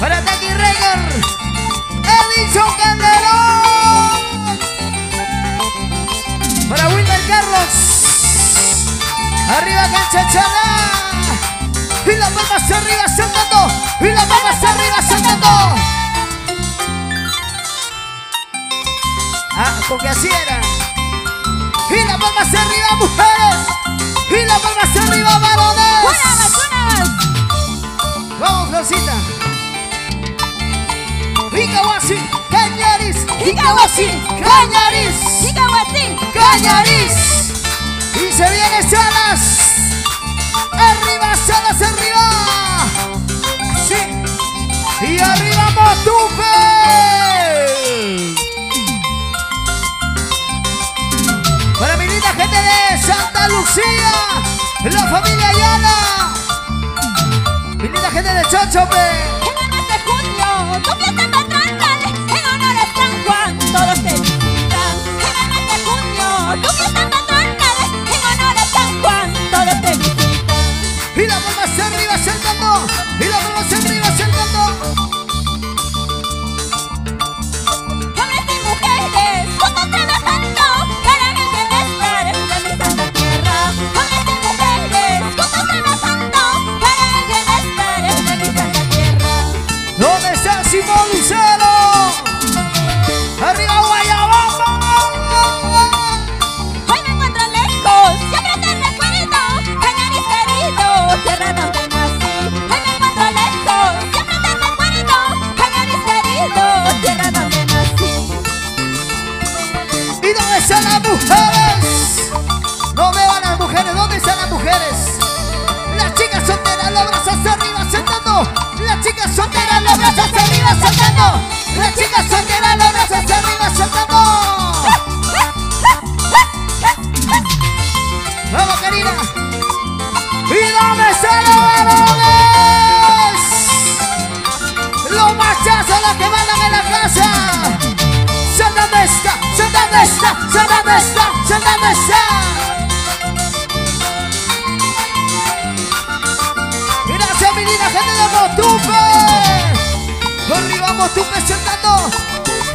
Para Taki Reger. Edison Calderón. Para Wilmer Carlos. Arriba cancha chala. Y la palma hacia arriba saltando. Y la palma hacia arriba saltando. Ah, porque así era. Y la palma hacia arriba, mujeres. Y la palma hacia arriba, varones. ¡Buenas, buenas! Vamos, Florcita. Ikawashi, Cañaris. Ikawashi, Cañaris. ¡Chicahuatí! Cañaris. Y se viene Salas. Arriba, Salas, arriba. Sí. Y arriba, Motupe. Para mi linda gente de Santa Lucía, la familia Ayala. Mi linda gente de Chochope. Las chicas solteras, los brazos hacia arriba saltando. Vamos, Karina. ¿Y dónde están los machazos, los que mandan en la casa. Santa Mesta, Santa Mesta, Santa Mesta, Santa Mesta. Gracias, mi linda gente de Motupe. Arriba, Motupe, sentando.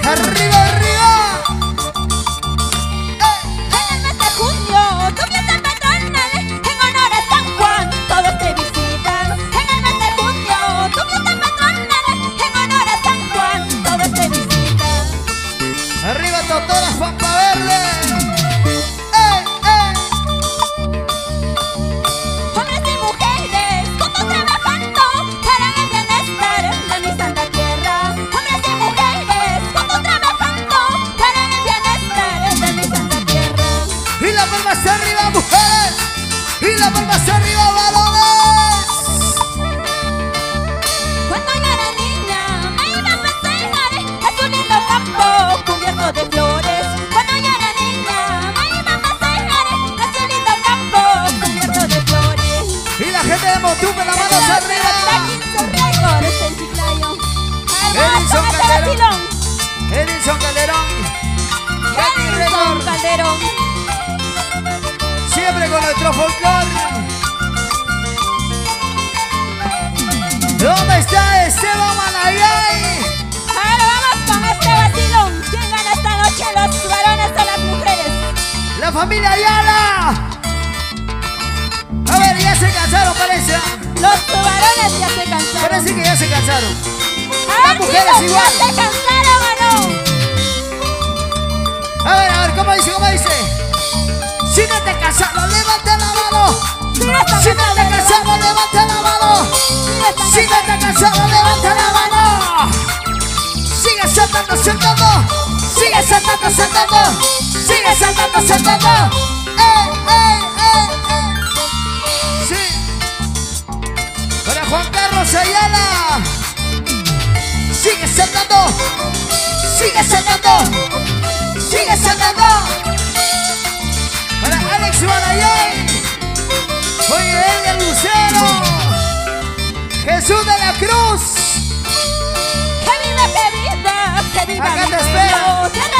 Arriba, arriba. Palma hacia arriba, mujeres. Y la palma hacia arriba, varones. Cuando yo era niña, me iba a pasear a su lindo campo cubierto de flores. Cuando yo era niña, me iba a pasear a su lindo campo cubierto de flores. Y la gente de Motupe, la mano hacia arriba. Edison Calderón. Edison Calderón. Record. Calderón. Nuestro folclore. ¿Dónde está Esteban Manayay? Ahora vamos con este vacilón. ¿Quién gana esta noche, los varones o las mujeres? La familia Ayala. A ver, ya se cansaron, parece. Los varones ya se cansaron. Parece que ya se cansaron. Ah, las mujeres chicos, igual. ¿Ya se cansaron o no? A ver, a ver, ¿cómo dice? ¿Cómo dice? Si no te mano. Si no te cansaron, levanta la mano. Si no te cansaron, levanta la mano. Sigue saltando, saltando. Sigue saltando, saltando. Sigue saltando, saltando. ¡Eh, eh, eh, eh! Sí. Para Juan Carlos Ayala. Sigue saltando. Sigue saltando. Sigue saltando. Para Alex Barayay. oh,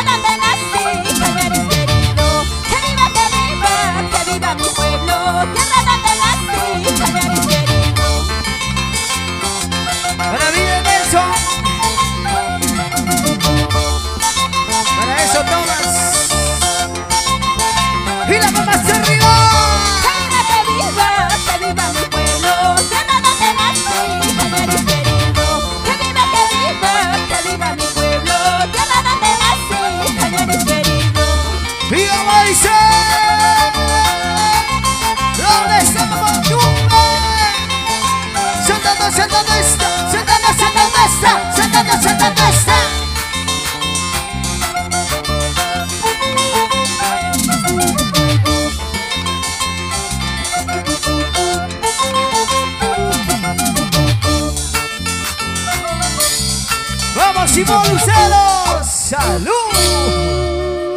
Vamos, Simón Lucero. Salud.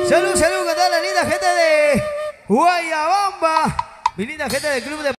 Salud, salud con toda la linda gente de Guayabamba. Mi linda gente del club de